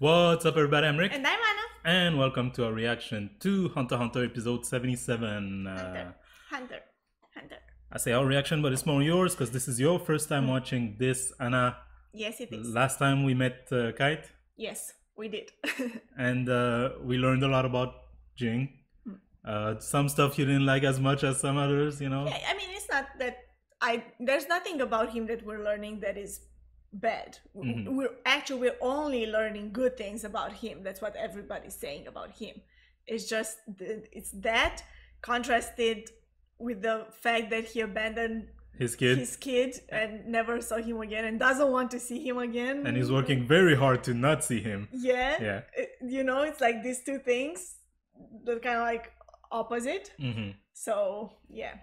What's up, everybody? I'm Rick, And I'm Ana. and welcome to our reaction to Hunter Hunter episode 77. Uh, Hunter. Hunter. Hunter. I say our reaction, but it's more yours because this is your first time watching this, Ana. Yes, it is. Last time we met uh, Kite, yes, we did. and uh, we learned a lot about Ging. Uh, some stuff you didn't like as much as some others, you know. Yeah, I mean, it's not that I. There's nothing about him that we're learning that is bad. Mhm. We're actually we're only learning good things about him. That's what everybody's saying about him. It's just it's that contrasted with the fact that he abandoned His kid, his kid and never saw him again and doesn't want to see him again. and he's working very hard to not see him. Yeah. Yeah. It- you know, it's like these two things they're kind of like opposite. hmm So yeah.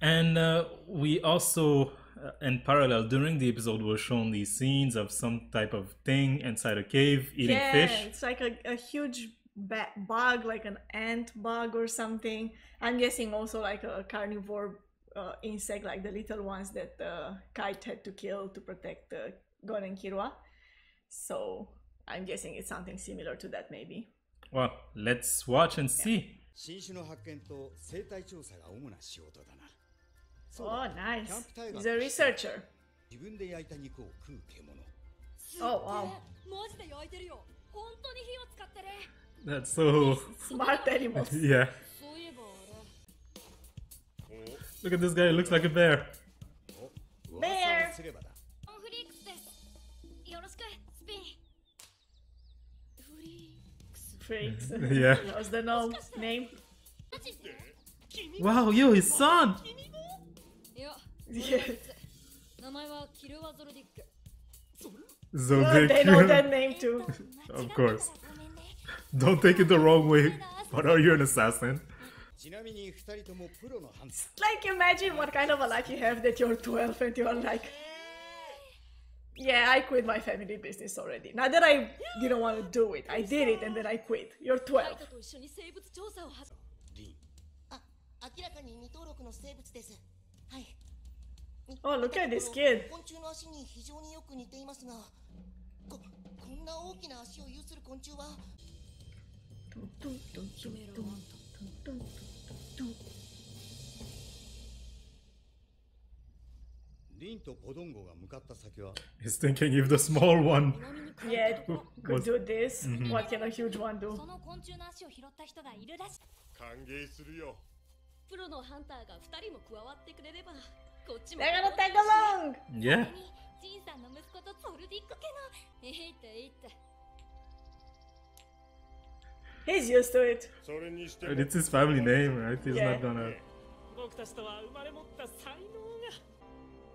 And uh, we also, uh, and parallel during the episode were shown these scenes of some type of thing inside a cave eating yeah, fish. it's like a, a huge bug like an ant bug or something. I'm guessing also like a carnivore uh, insect like the little ones that uh, kite had to kill to protect uh, Gon and Killua so i'm guessing it's something similar to that maybe. Well let's watch and see. 新種の発見と生態調査が主な仕事だな Oh, nice. He's a researcher. Oh, wow. That's so smart animals. yeah. Look at this guy, he looks like a bear. Bear! Freecss. yeah. That was the name. Wow, you his son! いや Yeah. 名前はキルワゾルディック So Oh, big. they know that name too. Of course. Don't take it the wrong way. But are you an assassin? ちなみに二人ともプロのハンター Like, imagine what kind of a life you have that you're 12 and you're like, yeah, I quit my family business already. Not that I didn't want to do it, I did it and then I quit. You're 12. カイトと一緒に生物調査を始めリンあ、明らかに未登録の生物です。 はい。 Oh, look at this kid. 昆虫の足に非常によく似ていますが、こ、こんな大きな足を有する昆虫は、キメラワントリンとポドンゴが向かった先は He's thinking if the small one 南に Yeah, it could Was- do this. What can a huge one do? その昆虫の足を拾った人がいるらしい歓迎するよプロのハンターが2人も加わってくれればこっちも They're gonna tag along! Yeah. ジンさんの息子とゾルディック家のいいっていいって He's used to it. それにしても But it's his family name, right? He's Yeah. not gonna. 僕たちとは生まれ持った才能が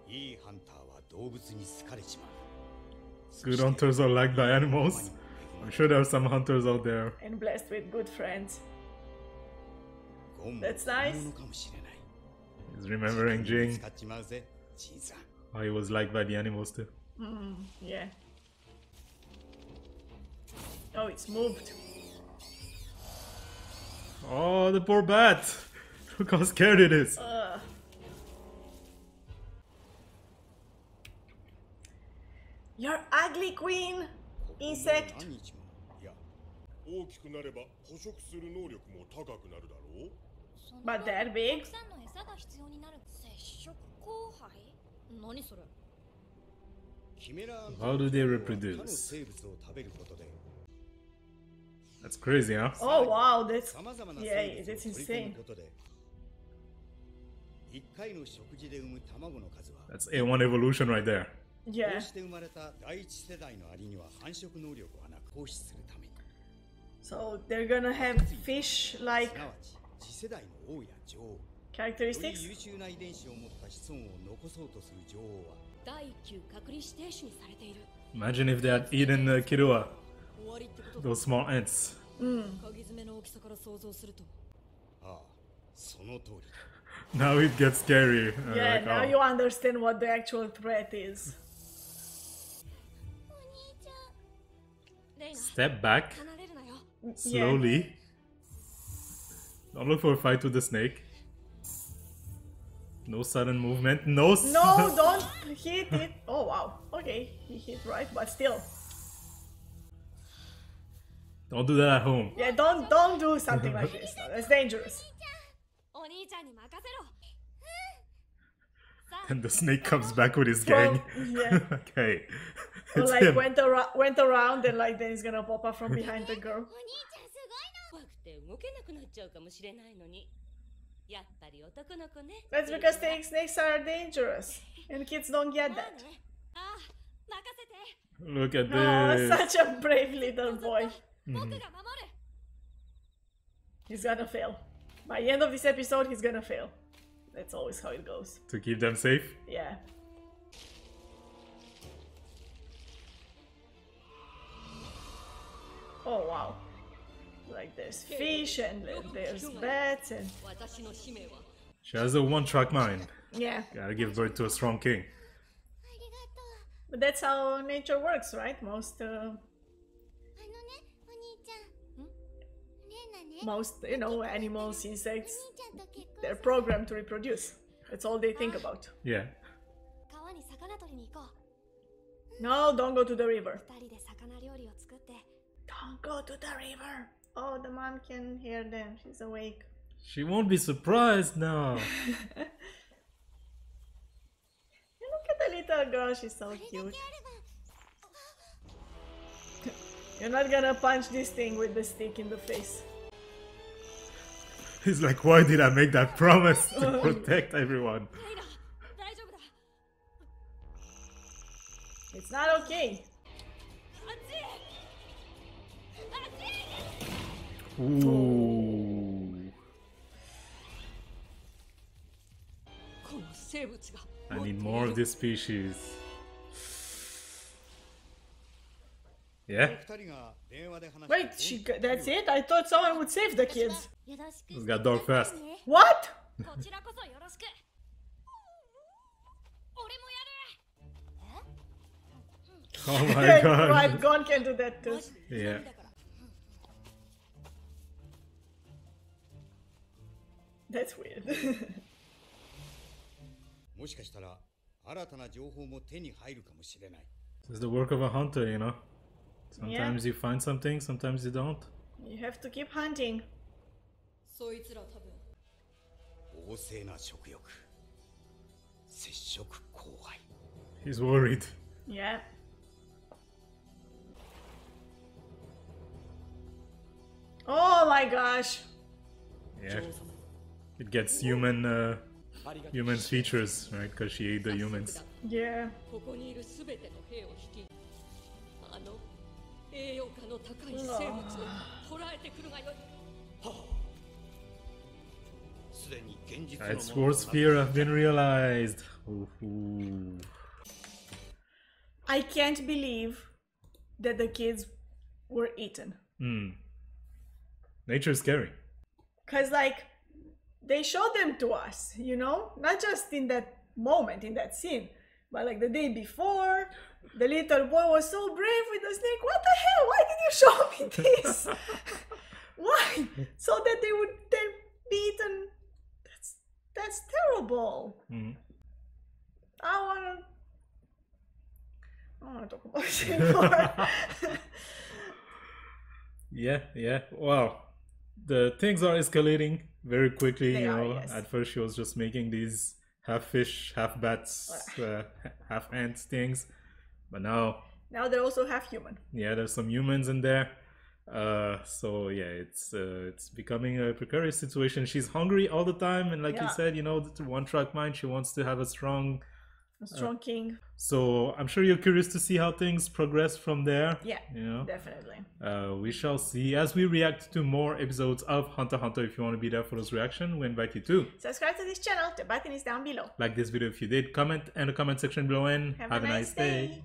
いいハンターは動物に好かれちまう Good hunters are liked by animals. I'm sure there are some hunters out there. And blessed with good friends. ゴンも That's nice. 本物かもしれない He's remembering Ging. How he was liked by the animals too. Mm, yeah. Oh, it's moved. Oh, the poor bat! Look how scared it is. Uh. Your ugly queen, insect. But that big? たくさんの餌が必要になる接触交配何それキメラアン How do they 他 reproduce? の生物を食べることで That's crazy, huh? Oh wow, that's さまざまな Yeah, 生 that's 物を取り込 insane. むことで1回の食事で産む卵の数は That's A1 evolution right there. こ yeah. うして生まれた第一世代のアリには繁殖能力がなく放出するために So they're gonna have fish-like すなわち 次世代の王や女王。Imagine if they had eaten uh, the Killua. Those small ants. うん。鍵爪の大きさから想像すると。ああその通り。Now it gets scary. Uh, yeah, like, now oh. you understand what the actual threat is. Step back. Slowly. Yeah. I'm looking for a fight with the snake. No sudden movement. No. No, don't hit it. Oh wow. Okay, he hit right, but still. Don't do that at home. Yeah, don't don't do something like this. No, that's dangerous. And the snake comes back with his gang. Well, yeah. okay. Like him. went around, went around, and like then he's gonna pop up from behind the girl. お兄ちゃんすごいの怖くて動けなくなっちゃうかもしれないのにやっぱり男の子ね That's because snake, snakes are dangerous. And kids don't get まあ that. ねああ任せて Look at Oh, this. such a brave little boy. 僕が守る He's gonna fail. By the end of this episode, he's gonna fail. That's always how it goes. To keep them safe. Yeah. Oh wow. like there's fish and there's bats and. She has a one-track mind. Yeah. Gotta give birth to a strong king. But that's how nature works, right? Most. Uh, most, you know, animals, insects, they're programmed to reproduce. That's all they think about. Yeah. No, don't go to the river. Don't go to the river. Oh, the mom can hear them. She's awake. She won't be surprised now. Look at the little girl. She's so cute. You're not gonna punch this thing with the stick in the face. He's like, why did I make that promise to protect everyone? It's not okay. Ooh. I need more of this species. Yeah. Wait, she that's it? I thought someone would save the kids. This got dark fast. What? oh my god. right, Gon can do that too. Yeah. That's weird. もしかしたら新たな情報も手に入るかもしれない It's the work of a hunter, you know? Sometimes you find something, sometimes you don't. you have to keep hunting. そいつら多分旺盛な食欲接触交配 He's worried. Yeah. Oh my gosh. Yeah. It gets human uh, humans features, right? Because she ate the humans. Yeah. Ah, its worst fear have been realized. Ooh. I can't believe that the kids were eaten. Hmm. Nature is scary. Cause like they showed them to us, you know? Not just in that moment, in that scene, but like the day before. The little boy was so brave with the snake. What the hell? Why did you show me this? Why? So that they would then be eaten. That's that's terrible. Mhm. I wanna. I wanna talk about it anymore. Yeah, yeah. Well, the things are escalating very quickly. They you are, know, yes. at first she was just making these half fish, half bats, uh, half ants things, but now, now they're also half human. yeah, there's some humans in there. Uh, so yeah, it's uh, it's becoming a precarious situation. She's hungry all the time, and like you said, you know, one track mind. She wants to have a strong. A strong king. So I'm sure you're curious to see how things progress from there. Yeah, You know. definitely. Uh, we shall see as we react to more episodes of Hunter Hunter. If you want to be there for those reaction, we invite you to Subscribe to this channel. The button is down below. like this video if you did. Comment in the comment section below and Have, a nice day.